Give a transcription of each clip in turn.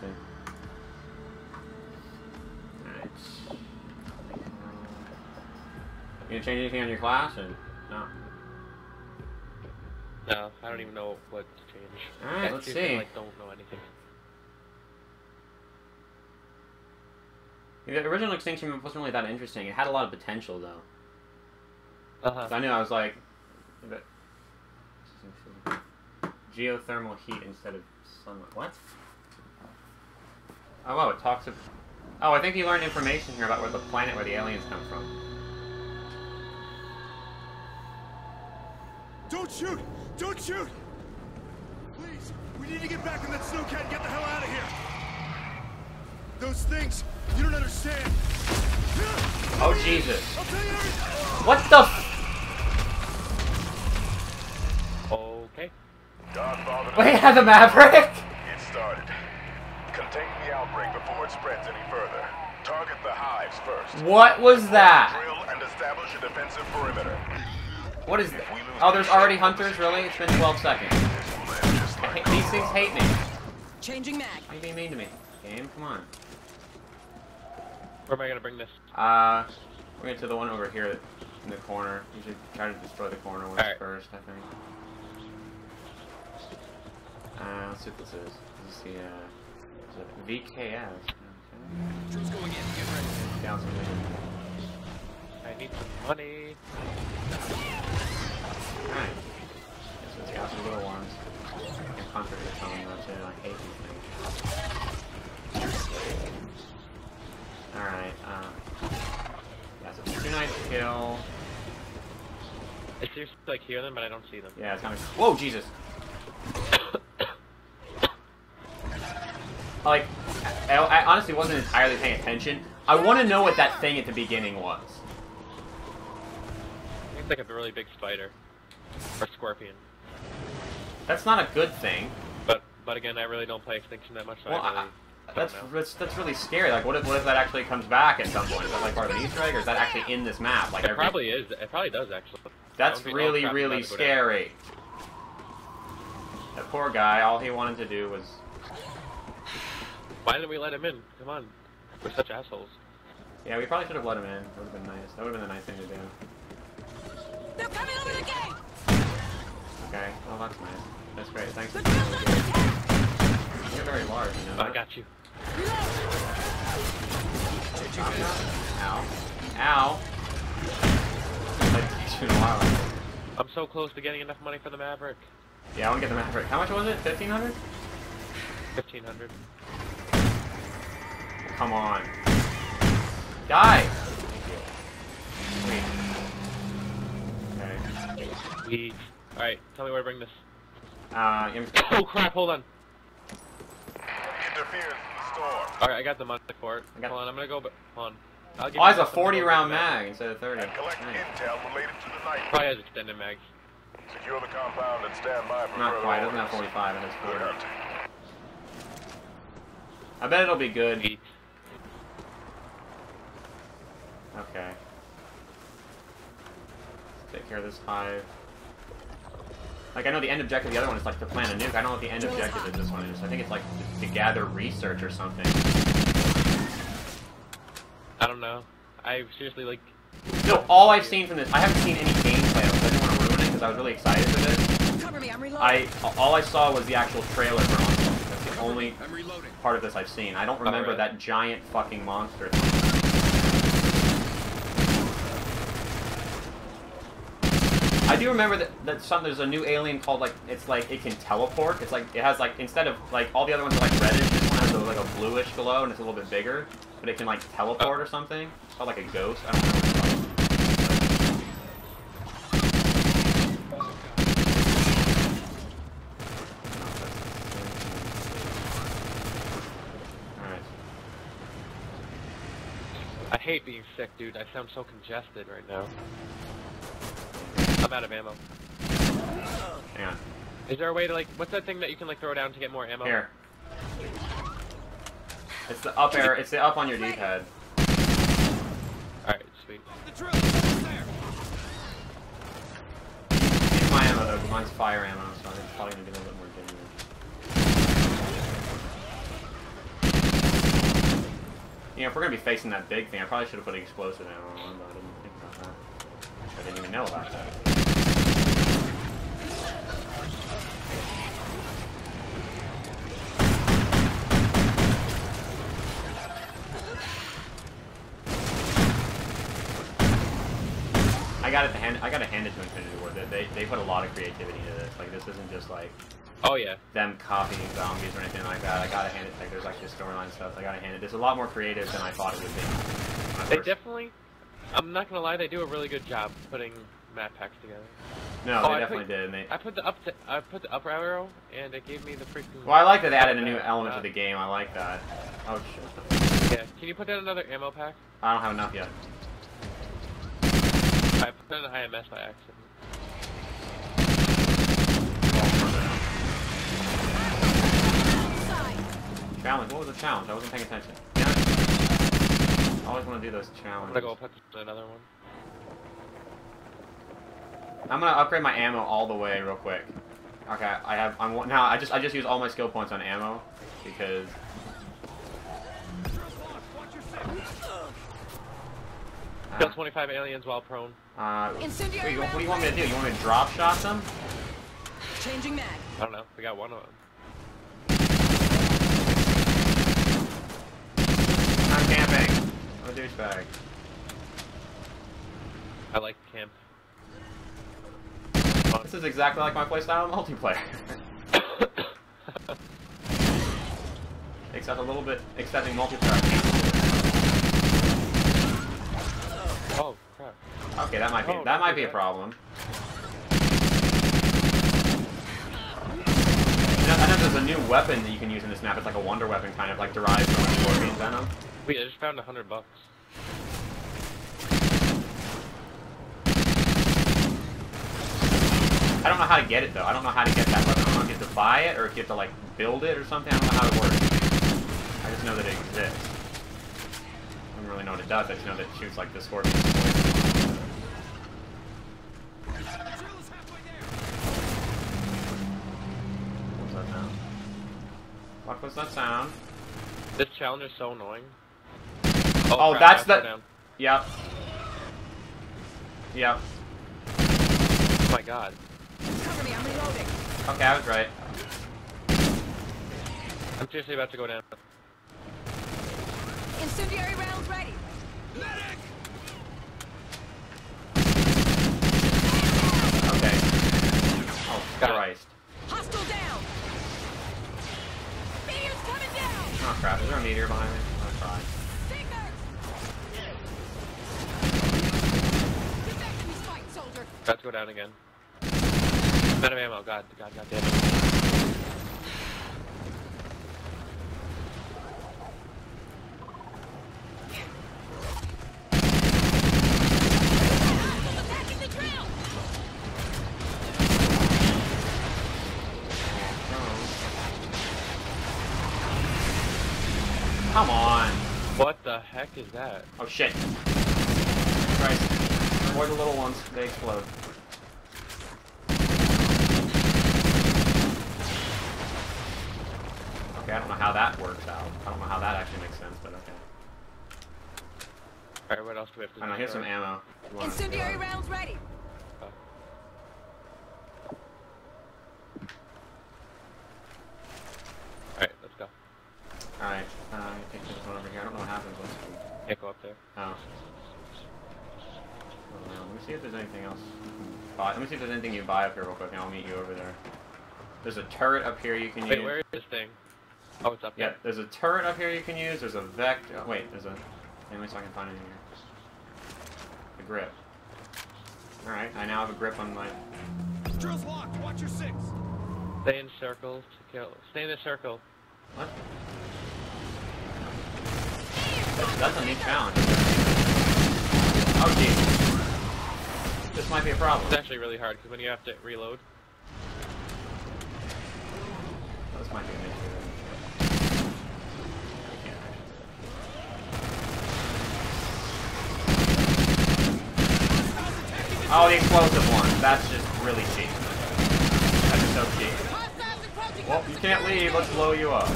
See. Alright. You gonna change anything on your class or no? No, I don't even know what to change. Alright, let's see. like, don't know anything. The original Extinction wasn't really that interesting. It had a lot of potential though. Uh-huh. So I knew I was like, geothermal heat instead of sunlight. What? Oh, wow, it talks of. Oh, I think you learned information here about where the planet where the aliens come from. Don't shoot! Don't shoot! Please, we need to get back in that snowcat and get the hell out of here! Those things, you don't understand! Oh Jesus! I'll tell you everything! What the? F- Okay. Godfather, Wait, had the Maverick? get started. Contain the outbreak before it spreads any further. Target the hives first. What was that? Drill and establish a defensive perimeter. What is that? Oh, there's already hunters. Really? It's been 12 seconds. This will end just I like hate- These things hate me. Changing mag. Why are you being mean to me? Game, come on. Where am I gonna bring this? Uh, we're going to to the one over here in the corner. You should try to destroy the corner ones Alright. first, I think. Uh, let's see what this is. This is the, uh, VKS. Okay. Going in, get ready. Down some later. I need some money. Alright. So it's got some little ones. And Hunter is telling them too. I hate these things. Alright, um. Yeah, so two nights kill. I seriously like hear them, but I don't see them. Yeah, it's kind of. Whoa, Jesus! Like, I, I honestly wasn't entirely paying attention. I want to know what that thing at the beginning was. It's like a really big spider. Or scorpion. That's not a good thing. But but again, I really don't play Extinction that much, so Well, I really I, that's, that's that's really scary. Like, what if what if that actually comes back at some point? Is that like part of an Easter egg, or is that actually in this map? Like, It every, probably is. It probably does actually. that's I'll be- I'll really really down to go down. scary. That poor guy. All he wanted to do was. Why didn't we let him in? Come on. We're such assholes. Yeah, we probably should have let him in. That would have been nice. That would have been the nice thing to do. They're coming over the gate! Okay. Well, that's nice. That's great. Thanks. The for drill's under! You're very large, you know. I got you. Ow. Ow. Like, takes you a while. I'm so close to getting enough money for the Maverick. Yeah, I want to get the Maverick. How much was it? 1500 Fifteen hundred. Come on. Die! Thank you. Okay. We. All right. Tell me where to bring this. Uh, you Oh crap! Hold on. Interference in. All right, I got the money for it. I got- Hold on, I'm gonna go. But hold on. I'll give Oh, it's a 40 round mag instead of 30. And collect Nice. intel related to the night. Probably has extended mags. Secure the compound and stand by for Not further quite, it doesn't have 45, it has Good 40. I bet it'll be good. Sweet. Okay. Take care of this hive. Like, I know the end objective of the other one is like to plant a nuke. I don't know what the end objective of this one is. I think it's like to, to gather research or something. I don't know. I seriously like. No, all I've seen from this, I haven't seen any gameplay of. I didn't want to ruin it because I was really excited for this. Cover me, I'm reloading. I all I saw was the actual trailer for Onslaught. That's the only part of this I've seen. I don't remember really? that giant fucking monster. I do remember that, that some there's a new alien called like it's like it can teleport. It's like it has like instead of like all the other ones are like reddish, this one has a, like a bluish glow and it's a little bit bigger, but it can like teleport or something. It's called like a ghost. I don't know. I hate being sick, dude. I sound so congested right now. I'm out of ammo. Hang on. Is there a way to like? What's that thing that you can like throw down to get more ammo? Here. It's the up arrow. It's the up on your D-pad. All right, sweet. The drill is there. Use my ammo though, 'cause mine's fire ammo, so it's probably gonna be a little bit more genuine. know, if we're gonna be facing that big thing, I probably should have put explosive ammo on, but I didn't think about that. I didn't even know about that. Got it to hand. I got to hand it to Infinity Ward. They, they they put a lot of creativity into this. Like this isn't just like Oh yeah. them copying zombies or anything like that. I gotta hand it. Like there's like this storyline stuff. I gotta hand it. It's a lot more creative than I thought it would be. They definitely. I'm not gonna lie, they do a really good job putting map packs together. no, Oh, they I definitely put- did. And they, I put the up. I put the up arrow, and it gave me the freaking. well, I like that they added a new Uh, element to uh, the game. I like that. Oh shit! Yeah. Can you put down another ammo pack? I don't have enough yet. I put in an IMS by accident. Challenge. What was the challenge? I wasn't paying attention. I always want to do those challenges. I'm gonna go put another one. I'm gonna upgrade my ammo all the way real quick. Okay, I have. I'm now. I just I just use all my skill points on ammo because. Kill Uh, 25 aliens while prone. uh, what, do Incendiary you, what do you want me to do? You want me to drop shot them? Changing mag. I don't know. We got one of them. I'm camping. I'm a douchebag. I like camp. This is exactly like my playstyle in multiplayer. Except a little bit, except in multiplayer. I can't. oh crap. Okay, that might be Oh, that might be a problem. I know there's a new weapon that you can use in this map. It's like a wonder weapon, kind of like derived from scorpion venom. Wait, I just found a hundred bucks. I don't know how to get it though. I don't know how to get that weapon. I don't know if you have to buy it or if you have to like build it or something. I don't know how it works. I just know that it exists. I don't really know what it does. I just know that it shoots like the scorpion. What's that sound? What was that sound? This challenge is so annoying. Oh, crap, that's the- Down. Yep. Yep. Oh my god. Cover me, I'm reloading. Okay, I was right. I'm seriously about to go down. Incendiary rounds ready. Medic! Okay. Oh, Got it. Christ. Hostile down. Oh, crap. Is there a meteor behind me? I'm gonna soldier. About to go down again. I'm out of ammo. God, God, God damn it. Come on. What the heck is that? Oh, shit. Christ. Avoid the little ones. They explode. Okay, I don't know how that works out. I don't know how that actually makes sense, but okay. Alright, what else do we have to I don't know, here's some ammo. if you wanna- Incendiary rounds ready. Alright, let's go. Alright, uh, let me take this one over here. I don't know what happens once we... Can't go up there. Oh. Oh, no. Let me see if there's anything else you can buy. Let me see if there's anything you can buy up here real quick, and I'll meet you over there. There's a turret up here you can Wait, use. where is this thing? Oh, it's up Yeah, there. there's a turret up here you can use. There's a vector. Oh, wait, there's a. Let me see if I can find anything here. The grip. All right, I now have a grip on my. Drill's locked. Watch your six. Stay in circle to kill. Stay in the circle. What? That's, that's a new challenge. Oh, jeez. This might be a problem. It's actually really hard because when you have to reload. This might be an issue. then. I can't actually. Oh, the explosive one. That's just really cheap. That's just so cheap. Well, you can't leave. Let's blow you up.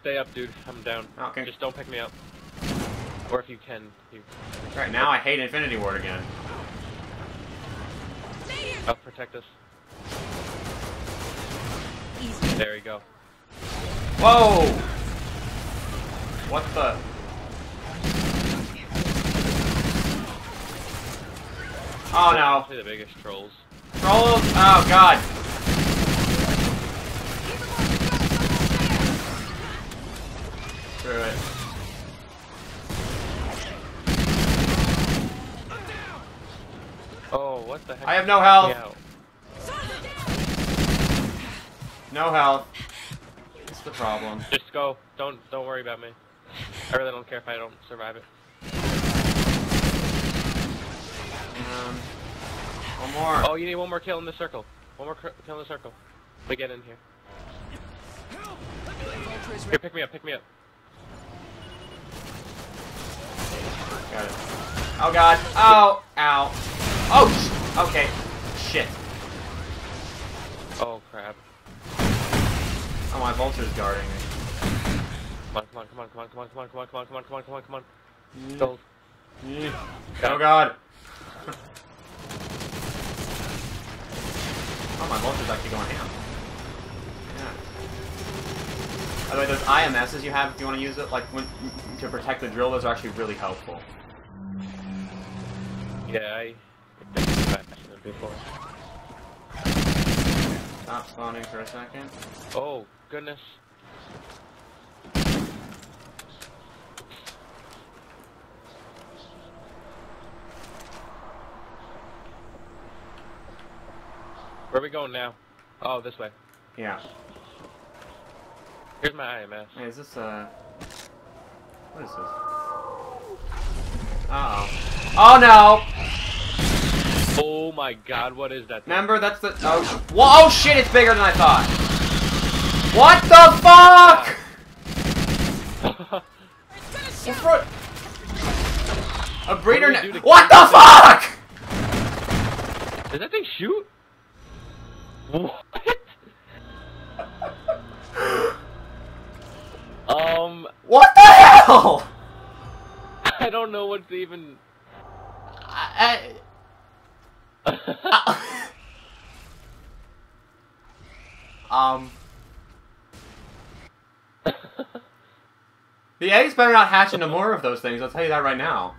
stay up, dude. I'm down. Okay. Just don't pick me up. Or if you can, you. Right now, I hate Infinity Ward again. Stay protect us. Easy. There you go. Whoa! What the? Oh no. Honestly, the biggest trolls. Trolls! Oh god. Screw it. Oh, what the heck? I have no health. No health. What's the problem? Just go. Don't don't worry about me. I really don't care if I don't survive it. Um, one more. Oh, you need one more kill in the circle. One more kill in the circle. We get in here. Here, pick me up. Pick me up. Got it. Oh god. Oh, ow. Oh, okay. Shit. Oh crap. Oh, my vulture's guarding me. Come on, come on, come on, come on, come on, come on, come on, come on, come on, come on, come on, come on. Gold. Oh god. Oh, my vulture's actually going ham. Yeah. By the way, those IMSs you have, if you want to use it, like, when, to protect the drill, those are actually really helpful. Yeah, I. I've been faster than before. Stop spawning for a second. Oh goodness. Where are we going now? Oh, this way. Yeah. Here's my IMS. Hey, is this, uh... What is this? Uh-oh. Oh, no! Oh my god, what is that? thing? Remember, that's the... Oh, sh- oh, shit, it's bigger than I thought! What the fuck?! It's gonna shoot. What? A breeder What What the fuck?! Does that thing shoot? What? um, What the hell?! I don't know what's even. I, I- um... The eggs better not hatch into more of those things, I'll tell you that right now.